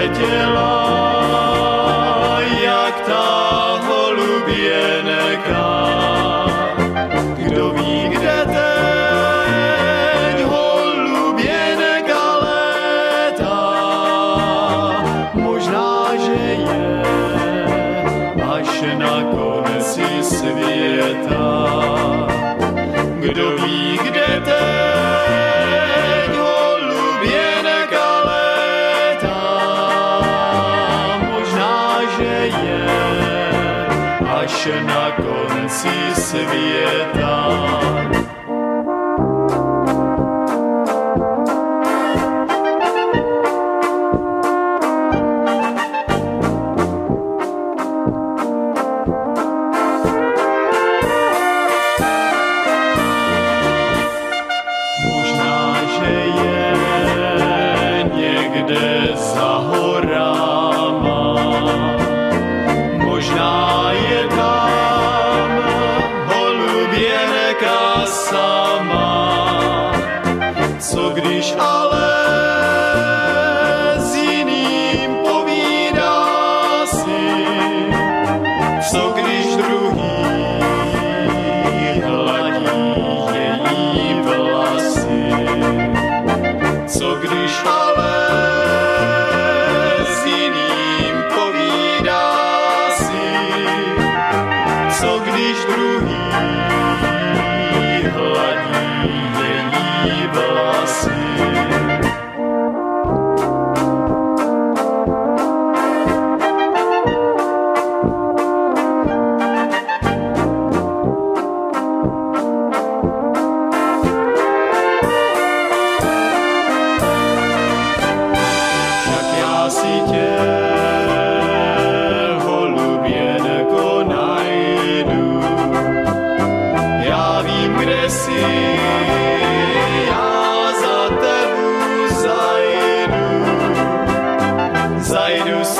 letěla, jak ta holuběnka. Kdo ví, kde teď holuběnka letá, možná, že je až na konci světa. Kdo ví, kde až na konci světa. Co když ale s jiným povídá si, co když druhý hladí její vlasy. Co když ale s jiným povídá si, co když druhý vím, kde